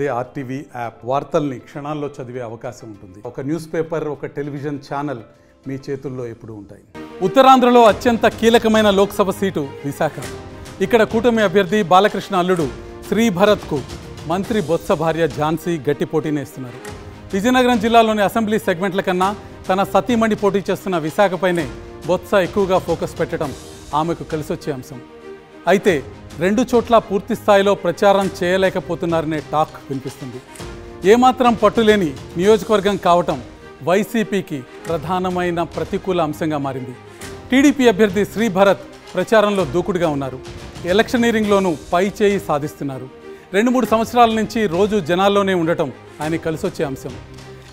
అదే RTV app వార్తల్ని క్షణాల్లో చదివే అవకాశం ఉంటుంది. ఒక న్యూస్ పేపర్ ఒక టెలివిజన్ ఛానల్ మీ చేతుల్లో ఎప్పుడు ఉంటాయి. ఉత్తరాంధ్రలో అత్యంత కీలకమైన లోక్సభ సీటు విశాఖ. ఇక్కడ కూటమి అభ్యర్థి బాలకృష్ణ అల్లుడు శ్రీభరత్కు మంత్రి బొత్స భార్య ఝాన్సీ గట్టి పోటీనేస్తున్నారు విజయనగరం జిల్లాలోని అసెంబ్లీ సెగ్మెంట్ల కన్నా తన సతీమణి పోటీ చేస్తున్న విశాఖపైనే బొత్స ఎక్కువగా ఫోకస్ పెట్టడం ఆమెకు కలిసొచ్చే అంశం. అయితే రెండు చోట్ల పూర్తి స్థాయిలో ప్రచారం చేయలేకపోతున్నారనే టాక్ వినిపిస్తుంది. ఏమాత్రం పట్టులేని నియోజకవర్గం కావటం వైసీపీకి ప్రధానమైన ప్రతికూల అంశంగా మారింది. టీడీపీ అభ్యర్థి శ్రీభరత్ ప్రచారంలో దూకుడుగా ఉన్నారు. ఎలక్షనీరింగ్లోనూ పై చేయి సాధిస్తున్నారు. రెండు మూడు సంవత్సరాల నుంచి రోజు జనాల్లోనే ఉండటం ఆయన కలిసొచ్చే అంశం.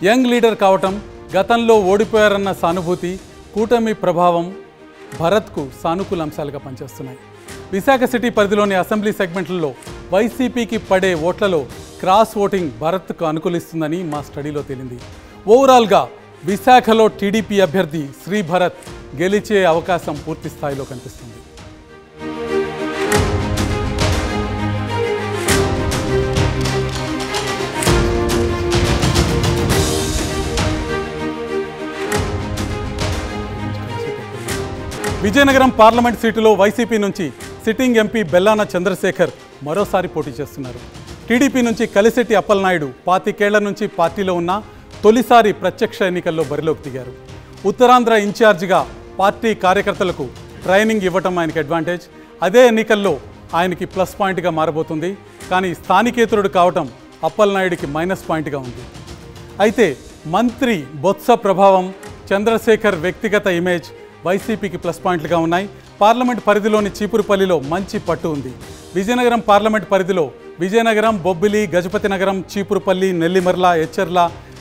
యంగ్ లీడర్ కావటం గతంలో ఓడిపోయారన్న సానుభూతి కూటమి ప్రభావం భరత్కు సానుకూల అంశాలుగా పనిచేస్తున్నాయి. విశాఖ సిటీ పరిధిలోని అసెంబ్లీ సెగ్మెంట్లలో వైసీపీకి పడే ఓట్లలో క్రాస్ ఓటింగ్ భరత్కు అనుకూలిస్తుందని మా స్టడీలో తేలింది. ఓవరాల్గా విశాఖలో టీడీపీ అభ్యర్థి శ్రీ భరత్ గెలిచే అవకాశం పూర్తి స్థాయిలో కనిపిస్తుంది. విజయనగరం పార్లమెంట్ సీటులో వైసీపీ నుంచి సిట్టింగ్ ఎంపీ బెల్లాన చంద్రశేఖర్ మరోసారి పోటీ చేస్తున్నారు. టీడీపీ నుంచి కలిశెట్టి అప్పలనాయుడు పాతికేళ్ళ నుంచి పార్టీలో ఉన్న తొలిసారి ప్రత్యక్ష ఎన్నికల్లో బరిలోకి దిగారు. ఉత్తరాంధ్ర ఇన్ఛార్జిగా పార్టీ కార్యకర్తలకు ట్రైనింగ్ ఇవ్వటం ఆయనకి అడ్వాంటేజ్. అదే ఎన్నికల్లో ఆయనకి ప్లస్ పాయింట్గా మారబోతుంది. కానీ స్థానికేతరుడు కావటం అప్పలనాయుడికి మైనస్ పాయింట్గా ఉంది. అయితే మంత్రి బొత్స ప్రభావం చంద్రశేఖర్ వ్యక్తిగత ఇమేజ్ వైసీపీకి ప్లస్ పాయింట్లుగా ఉన్నాయి. పార్లమెంట్ పరిధిలోని చీపురుపల్లిలో మంచి పట్టు ఉంది. విజయనగరం పార్లమెంట్ పరిధిలో విజయనగరం బొబ్బిలి గజపతి నగరం చీపురుపల్లి నెల్లిమర్ల ఎచ్చర్ల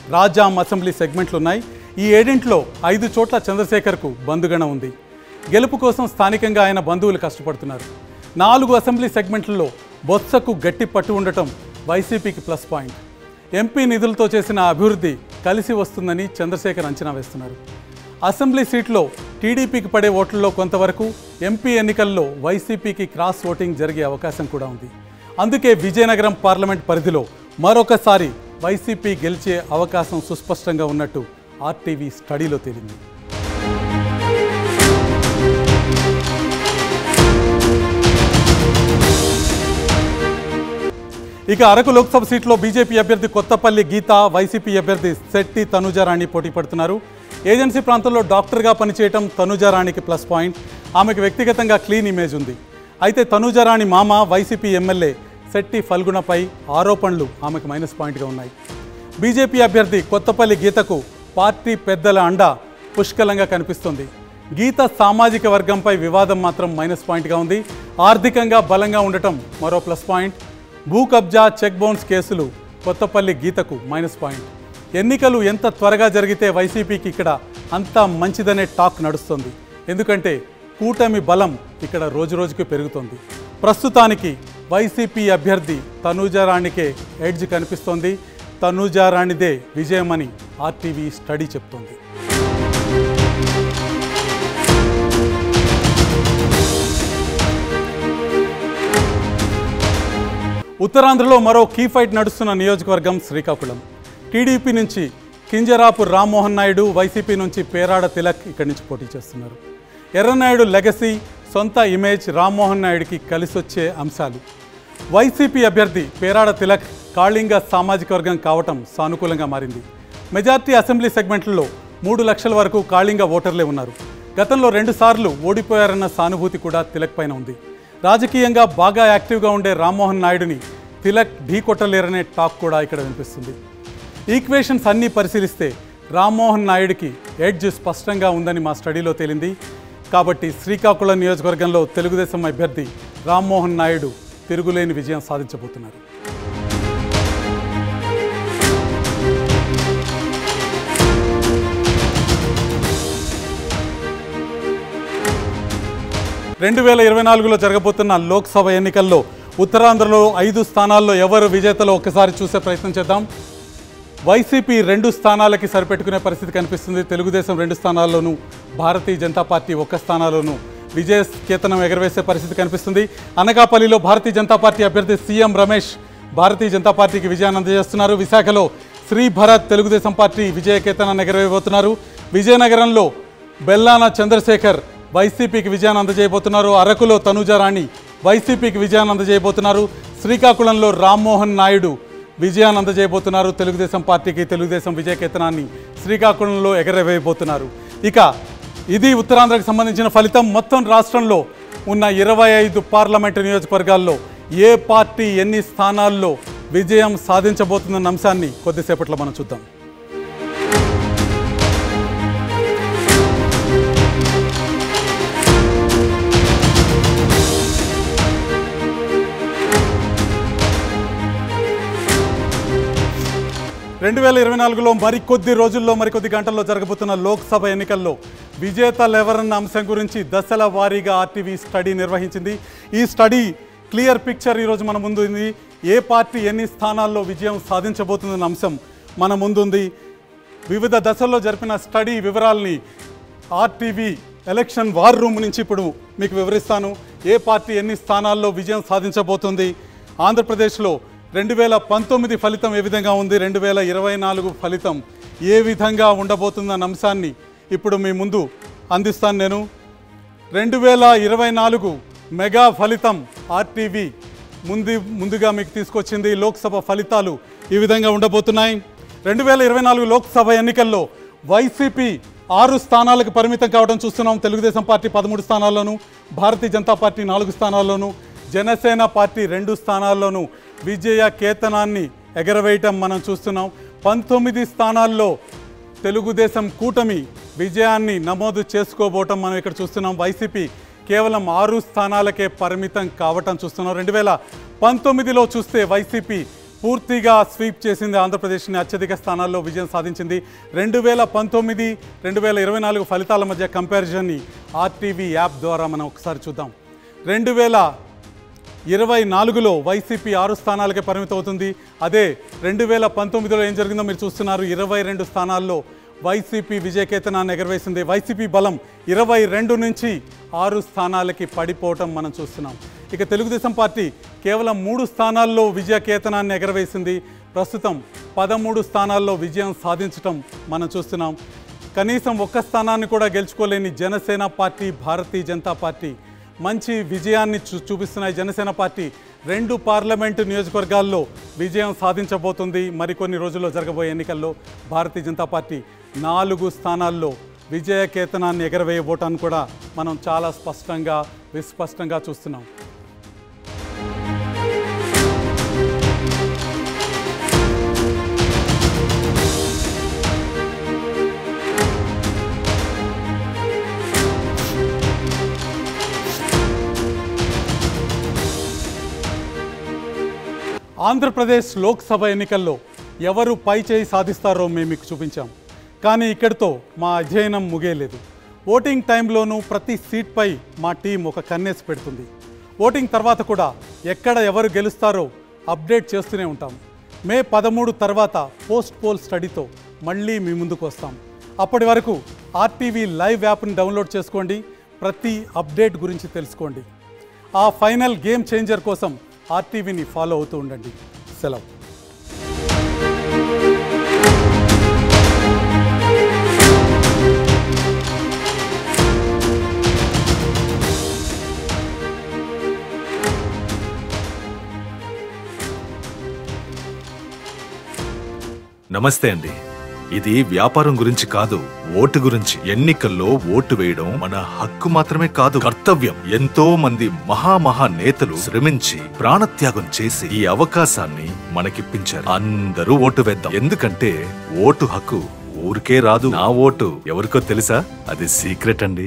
రాజాం అసెంబ్లీ సెగ్మెంట్లు ఉన్నాయి ఈ ఏడింట్లో ఐదు చోట్ల చంద్రశేఖర్కు బంధుగణ ఉంది. గెలుపు కోసం స్థానికంగా ఆయన బంధువులు కష్టపడుతున్నారు. నాలుగు అసెంబ్లీ సెగ్మెంట్లలో బొత్సకు గట్టి పట్టు ఉండటం వైసీపీకి ప్లస్ పాయింట్. ఎంపీ నిధులతో చేసిన అభివృద్ధి కలిసి వస్తుందని చంద్రశేఖర్ అంచనా వేస్తున్నారు. అసెంబ్లీ సీట్లో టీడీపీకి పడే ఓట్లలో కొంతవరకు ఎంపీ ఎన్నికల్లో వైసీపీకి క్రాస్ ఓటింగ్ జరిగే అవకాశం కూడా ఉంది. అందుకే విజయనగరం పార్లమెంట్ పరిధిలో మరొకసారి వైసీపీ గెలిచే అవకాశం సుస్పష్టంగా ఉన్నట్టు ఆర్టీవీ స్టడీలో తేలింది. ఇక అరకు లోక్సభ సీట్లో బీజేపీ అభ్యర్థి కొత్తపల్లి గీత వైసీపీ అభ్యర్థి శెట్టి తనుజారాణి పోటీ పడుతున్నారు. ఏజెన్సీ ప్రాంతంలో డాక్టర్గా పనిచేయటం తనుజారాణికి ప్లస్ పాయింట్. ఆమెకు వ్యక్తిగతంగా క్లీన్ ఇమేజ్ ఉంది. అయితే తనుజారాణి మామ వైసీపీ ఎమ్మెల్యే శెట్టి ఫల్గుణపై ఆరోపణలు ఆమెకు మైనస్ పాయింట్గా ఉన్నాయి. బీజేపీ అభ్యర్థి కొత్తపల్లి గీతకు పార్టీ పెద్దల అండ పుష్కలంగా కనిపిస్తుంది. గీత సామాజిక వర్గంపై వివాదం మాత్రం మైనస్ పాయింట్గా ఉంది. ఆర్థికంగా బలంగా ఉండటం మరో ప్లస్ పాయింట్. భూ కబ్జా చెక్ బౌన్స్ కేసులు కొత్తపల్లి గీతకు మైనస్ పాయింట్. ఎన్నికలు ఎంత త్వరగా జరిగితే వైసీపీకి ఇక్కడ అంత మంచిదనే టాక్ నడుస్తుంది. ఎందుకంటే కూటమి బలం ఇక్కడ రోజురోజుకి పెరుగుతోంది. ప్రస్తుతానికి వైసీపీ అభ్యర్థి తనూజారాణికే ఎడ్జ్ కనిపిస్తోంది. తనూజారాణిదే విజయమని ఆర్టీవీ స్టడీ చెప్తోంది. ఉత్తరాంధ్రలో మరో కీ ఫైట్ నడుస్తున్న నియోజకవర్గం శ్రీకాకుళం. టీడీపీ నుంచి కింజరాపు రామ్మోహన్ నాయుడు వైసీపీ నుంచి పేరాడ తిలక్ ఇక్కడి నుంచి పోటీ చేస్తున్నారు. ఎర్రనాయుడు లెగసీ సొంత ఇమేజ్ రామ్మోహన్ నాయుడికి కలిసొచ్చే అంశాలు. వైసీపీ అభ్యర్థి పేరాడ తిలక్ కాళింగ సామాజిక వర్గం కావటం సానుకూలంగా మారింది. మెజార్టీ అసెంబ్లీ సెగ్మెంట్లలో మూడు లక్షల వరకు కాళింగ ఓటర్లే ఉన్నారు. గతంలో రెండుసార్లు ఓడిపోయారన్న సానుభూతి కూడా తిలక్ పైన ఉంది. రాజకీయంగా బాగా యాక్టివ్గా ఉండే రామ్మోహన్ నాయుడుని తిలక్ ఢీకొట్టలేరనే టాక్ కూడా ఇక్కడ వినిపిస్తుంది. ఈక్వేషన్స్ అన్నీ పరిశీలిస్తే రామ్మోహన్ నాయుడికి ఎడ్జ్ స్పష్టంగా ఉందని మా స్టడీలో తేలింది. కాబట్టి శ్రీకాకుళం నియోజకవర్గంలో తెలుగుదేశం అభ్యర్థి రామ్మోహన్ నాయుడు తిరుగులేని విజయం సాధించబోతున్నారు. రెండు వేల ఇరవై నాలుగులో జరగబోతున్న లోక్సభ ఎన్నికల్లో ఉత్తరాంధ్రలో ఐదు స్థానాల్లో ఎవరు విజేతలో ఒక్కసారి చూసే ప్రయత్నం చేద్దాం. వైసీపీ రెండు స్థానాలకి సరిపెట్టుకునే పరిస్థితి కనిపిస్తుంది. తెలుగుదేశం రెండు స్థానాల్లోనూ భారతీయ జనతా పార్టీ ఒక్క స్థానాల్లోనూ విజయ కేతనం ఎగరవేసే పరిస్థితి కనిపిస్తుంది. అనకాపల్లిలో భారతీయ జనతా పార్టీ అభ్యర్థి సీఎం రమేష్ భారతీయ జనతా పార్టీకి విజయాన్ని అందజేస్తున్నారు. విశాఖలో శ్రీ భరత్ తెలుగుదేశం పార్టీ విజయ విజయకేతనాన్ని ఎగరవేయబోతున్నారు. విజయనగరంలో బెల్లాన చంద్రశేఖర్ వైసీపీకి విజయాన్ని అందజేయబోతున్నారు. అరకులో తనుజారాణి వైసీపీకి విజయాన్ని అందజేయబోతున్నారు. శ్రీకాకుళంలో రామ్మోహన్ నాయుడు విజయాన్ని అందజేయబోతున్నారు తెలుగుదేశం పార్టీకి తెలుగుదేశం విజయకేతనాన్ని శ్రీకాకుళంలో ఎగరవేయబోతున్నారు. ఇక ఇది ఉత్తరాంధ్రకు సంబంధించిన ఫలితం. మొత్తం రాష్ట్రంలో ఉన్న ఇరవై ఐదు పార్లమెంటు నియోజకవర్గాల్లో ఏ పార్టీ ఎన్ని స్థానాల్లో విజయం సాధించబోతుందన్న అంశాన్ని కొద్దిసేపట్లో మనం చూద్దాం. రెండు వేల ఇరవై నాలుగులో మరికొద్ది రోజుల్లో మరికొద్ది గంటల్లో జరగబోతున్న లోక్సభ ఎన్నికల్లో విజేతలు ఎవరన్న అంశం గురించి దశల వారీగా ఆర్టీవీ స్టడీ నిర్వహించింది. ఈ స్టడీ క్లియర్ పిక్చర్ ఈరోజు మన ముందుంది. ఏ పార్టీ ఎన్ని స్థానాల్లో విజయం సాధించబోతుందన్న అంశం మన ముందుంది. వివిధ దశల్లో జరిపిన స్టడీ వివరాల్ని ఆర్టీవీ ఎలక్షన్ వార్ రూమ్ నుంచి ఇప్పుడు మీకు వివరిస్తాను. ఏ పార్టీ ఎన్ని స్థానాల్లో విజయం సాధించబోతుంది? ఆంధ్రప్రదేశ్లో రెండు వేల పంతొమ్మిది ఫలితం ఏ విధంగా ఉంది? రెండు వేల ఇరవై నాలుగు ఫలితం ఏ విధంగా ఉండబోతుందన్న అంశాన్ని ఇప్పుడు మీ ముందు అందిస్తాను నేను. రెండు వేల ఇరవై నాలుగు మెగా ఫలితం ఆర్టీవీ ముందు ముందుగా మీకు తీసుకొచ్చింది. లోక్సభ ఫలితాలు ఈ విధంగా ఉండబోతున్నాయి. రెండు వేల ఇరవై నాలుగు లోక్సభ ఎన్నికల్లో వైసీపీ ఆరు స్థానాలకు పరిమితం కావడం చూస్తున్నాం. తెలుగుదేశం పార్టీ పదమూడు స్థానాల్లోనూ భారతీయ జనతా పార్టీ నాలుగు స్థానాల్లోనూ జనసేన పార్టీ రెండు స్థానాల్లోనూ విజయ కేతనాన్ని ఎగరవేయటం మనం చూస్తున్నాం. పంతొమ్మిది స్థానాల్లో తెలుగుదేశం కూటమి విజయాన్ని నమోదు చేసుకోబోవటం మనం ఇక్కడ చూస్తున్నాం. వైసీపీ కేవలం ఆరు స్థానాలకే పరిమితం కావటం చూస్తున్నాం. రెండు వేల పంతొమ్మిదిలో చూస్తే వైసీపీ పూర్తిగా స్వీప్ చేసింది ఆంధ్రప్రదేశ్ని అత్యధిక స్థానాల్లో విజయం సాధించింది. రెండు వేల పంతొమ్మిది రెండు వేల ఇరవై నాలుగు ఫలితాల మధ్య కంపారిజన్ని ఆర్టీవీ యాప్ ద్వారా మనం ఒకసారి చూద్దాం. రెండు వేల ఇరవై నాలుగులో వైసీపీ ఆరు స్థానాలకే పరిమితం అవుతుంది. అదే రెండు వేల పంతొమ్మిదిలో ఏం జరిగిందో మీరు చూస్తున్నారు. ఇరవై రెండు స్థానాల్లో వైసీపీ విజయకేతనాన్ని ఎగరవేసింది. వైసీపీ బలం ఇరవై రెండు నుంచి ఆరు స్థానాలకి పడిపోవటం మనం చూస్తున్నాం. ఇక తెలుగుదేశం పార్టీ కేవలం మూడు స్థానాల్లో విజయకేతనాన్ని ఎగరవేసింది. ప్రస్తుతం పదమూడు స్థానాల్లో విజయం సాధించటం మనం చూస్తున్నాం. కనీసం ఒక్క స్థానాన్ని కూడా గెలుచుకోలేని జనసేన పార్టీ భారతీయ జనతా పార్టీ మంచి విజయాన్ని చూ చూపిస్తున్నాయి జనసేన పార్టీ. రెండు పార్లమెంటు నియోజకవర్గాల్లో విజయం సాధించబోతుంది. మరికొన్ని రోజుల్లో జరగబోయే ఎన్నికల్లో భారతీయ జనతా పార్టీ నాలుగు స్థానాల్లో విజయ కేతనాన్ని ఎగరవేయబోటాన్ని కూడా మనం చాలా స్పష్టంగా విస్పష్టంగా చూస్తున్నాం. ఆంధ్రప్రదేశ్ లోక్సభ ఎన్నికల్లో ఎవరు పై చేయి సాధిస్తారో మేము మీకు చూపించాం. కానీ ఇక్కడితో మా అధ్యయనం ముగేయలేదు. ఓటింగ్ టైంలోనూ ప్రతి సీట్పై మా టీం ఒక కన్నేసి పెడుతుంది. ఓటింగ్ తర్వాత కూడా ఎక్కడ ఎవరు గెలుస్తారో అప్డేట్ చేస్తూనే ఉంటాం. మే పదమూడు తర్వాత పోస్ట్ పోల్ స్టడీతో మళ్ళీ మీ ముందుకు వస్తాం. అప్పటి వరకు ఆర్టీవీ లైవ్ యాప్ని డౌన్లోడ్ చేసుకోండి ప్రతి అప్డేట్ గురించి తెలుసుకోండి. ఆ ఫైనల్ గేమ్ చేంజర్ కోసం ఆర్టీవీని ఫాలో అవుతూ ఉండండి. సెలవు. నమస్తే అండి. ఇది వ్యాపారం గురించి కాదు ఓటు గురించి. ఎన్నికల్లో ఓటు వేయడం మన హక్కు మాత్రమే కాదు. కర్తవ్యం. ఎంతో మంది మహామహా నేతలు శ్రమించి ప్రాణత్యాగం చేసి ఈ అవకాశాన్ని మనకిప్పించారు. అందరూ ఓటు వేద్దాం. ఎందుకంటే ఓటు హక్కు ఊరికే రాదు. నా ఓటు ఎవరికో తెలుసా? అది సీక్రెట్ అండి.